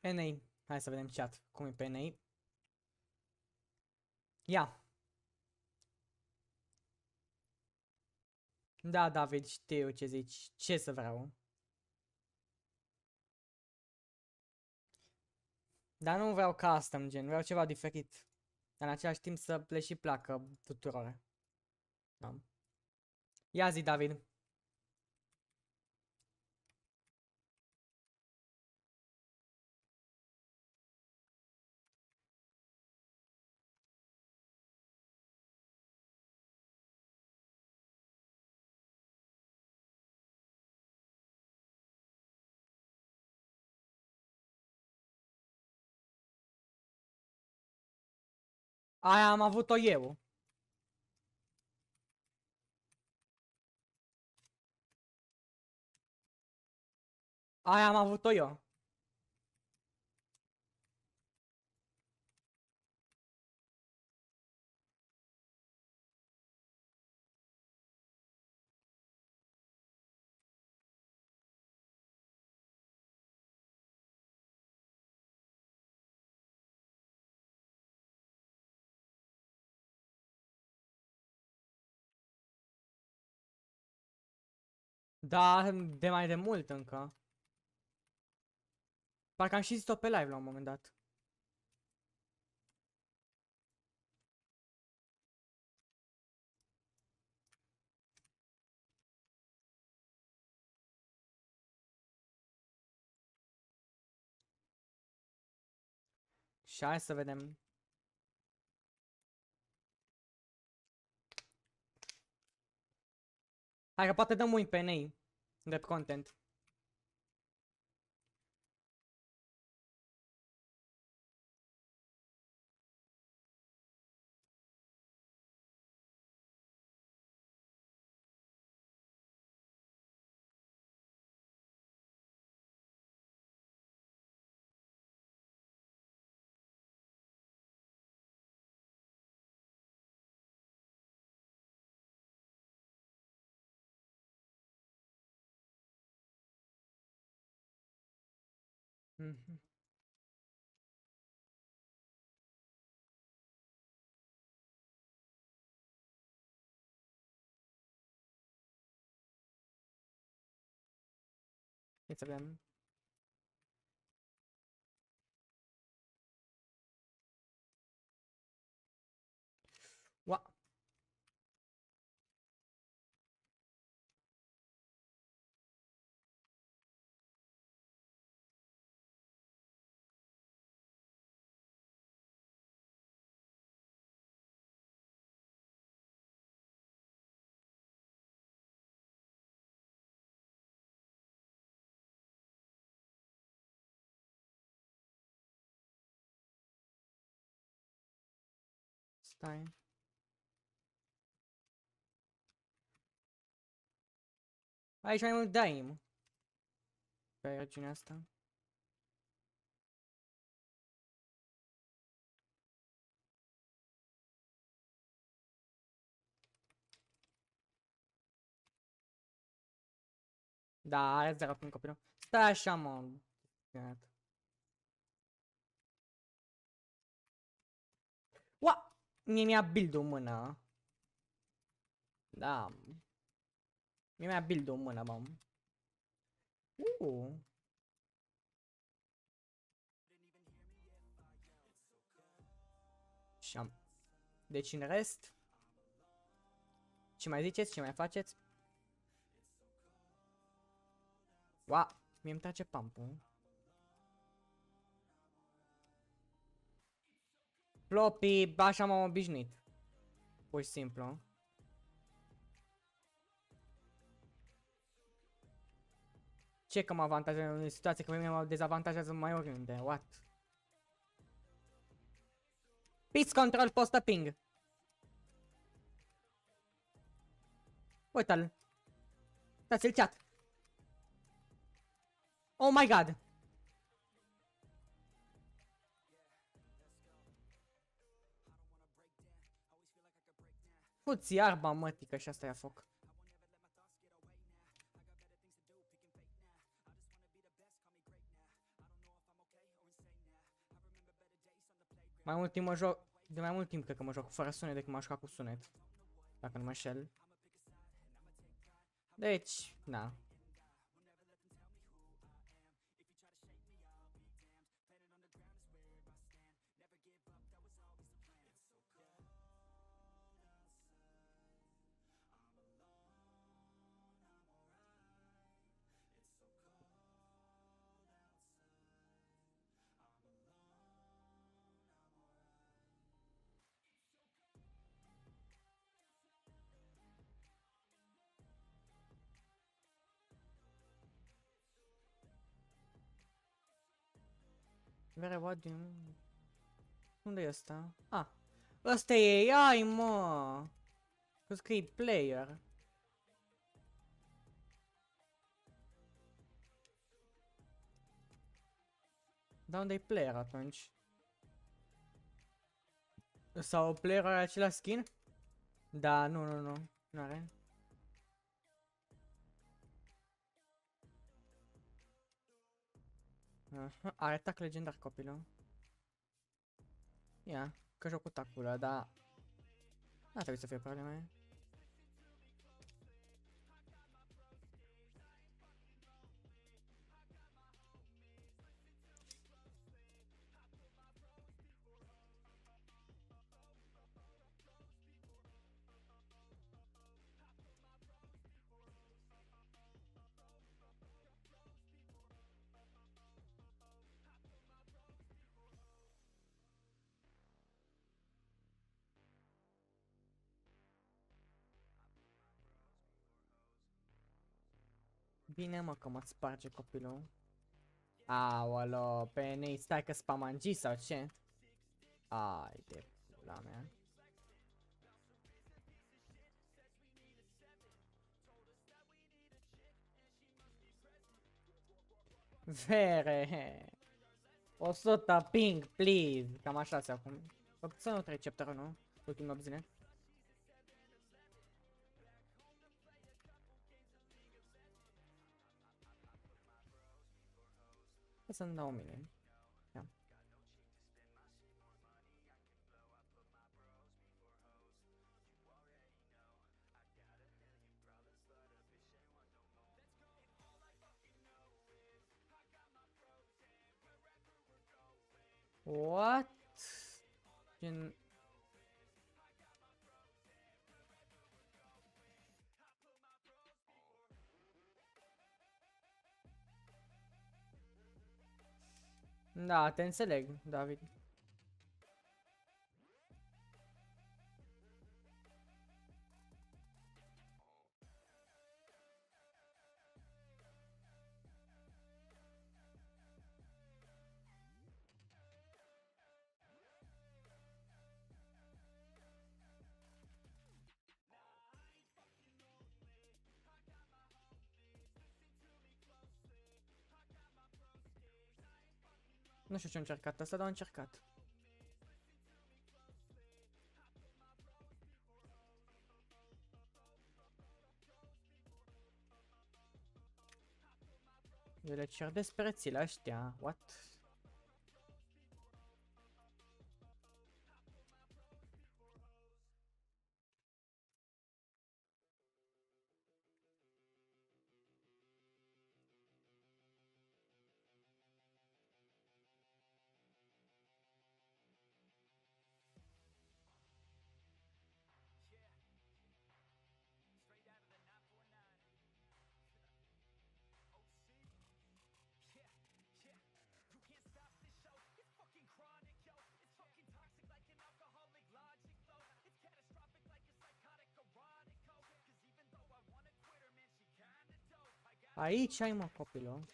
NA. Hai să vedem chat. Cum e pe NA. Ia. Da, David, știu ce zici. Ce să vreau? Dar nu vreau custom gen, vreau ceva diferit. Dar în același timp să le și placă tuturor. Da. Ia zi, David. Aia am avut-o eu. Aia am avut-o eu. Da, de mai de mult încă. Parcă am și zis-o pe live la un moment dat. Și hai să vedem. Hai că poate dăm un pe web content. Mhm. Hai să vedem. Ua. Stai. Aici mai mult daim. Pe regiunea asta. Da, are 0 prin copilul. Mă. Ua! Mie mi-a build-ul în mână. Da. Mie mi-a build-ul în mână, mă. Uh. Și am... Deci în rest... Ce mai ziceți? Ce mai faceți? Ua, mie îmi trage pampul. Floppy, așa m-am obișnuit. Pur și simplu. Ce că mă avantajează în situație că pe mine mă dezavantajează mai oriunde, what? Peace control postă ping. Uite-l. Dați-l chat. Oh my god. Scoți iarba, mătică, și asta e foc. Mai mult timp mă joc, de mai mult timp cred că mă joc cu fără sunet decât m-aș cu sunet. Dacă nu mă șel. Deci, na, Very what do you... Unde e ăsta? Ah, ăsta e AI, mă! Că scrie player. Dar unde e player atunci? Sau player are același skin? Da, nu, nu, nu. Nu are. Aha, are tac legendar copilul. Ia, că joc cu tacul dar... Nu trebuie să fie probleme. Bine mă că mă sparge copilul. Aolo, pe nei, stai că spamangi sau ce? Ai de pula mea. Vere. 100 ping, please. Cam așa se acum. Să nu treci chapterul, nu? Ultima zile. Să-mi dau mine. Ia. What? Gen... Da, te înțeleg, David. Nu știu ce a încercat asta, dar a încercat. Eu le cer desprețile ăștia, what? Aici ai mă copilul.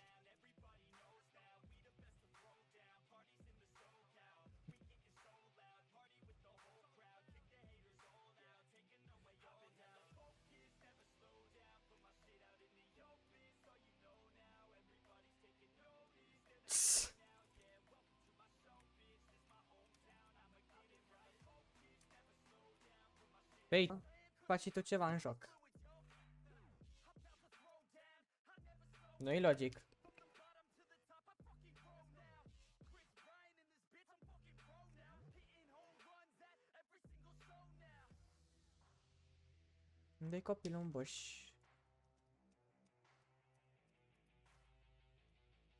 Păi, și tu ceva în. No i lodzik. Dei copilă un.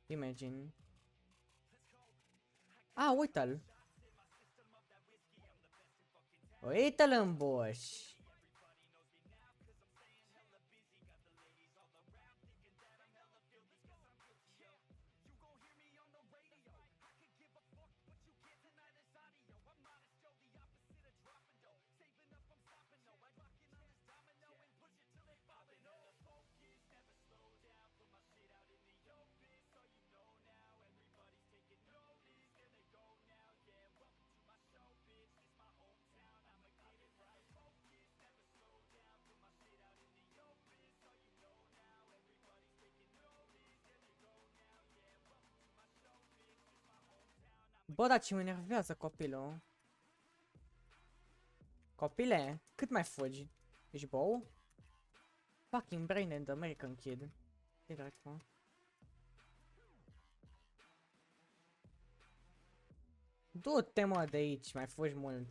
Imagine. Ah, uita-l! Uita-l în! Bă, dar ce mă enervează copilul. Copile, cât mai fugi? Ești bou? Fucking brain and American kid. Ce dracu? Du-te mă de aici, mai fugi mult.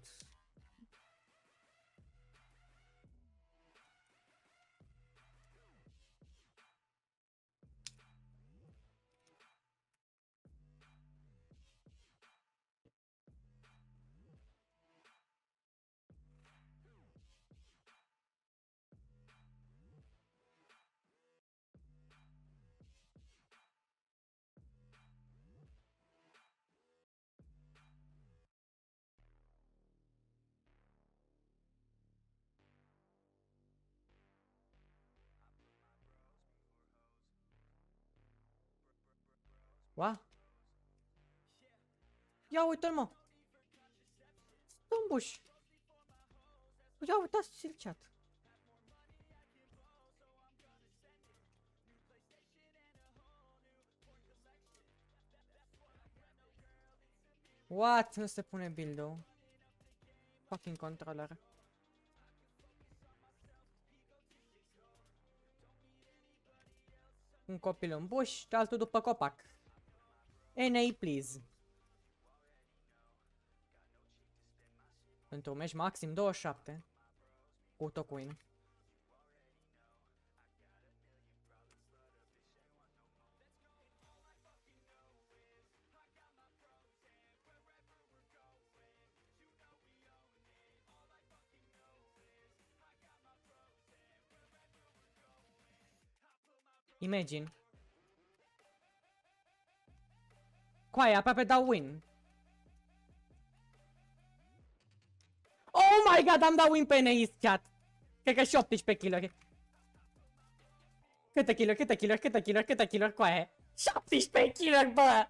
Ua? Ia uite-l mă! Stumbuș! Ia uitați-l chat! What? Nu se pune build-ul. Fucking controller. Un copil în buș, altul după copac. NA, please. Într-un meci maxim 27. Cu Tokuin. Imagine. Coaie, aproape dau win. Oh my god, am dat win pe Neis chat. Cred că și 18 kg. Câte kg, câte kg, câte kg, câte kg, coaie? 17 kg, bă!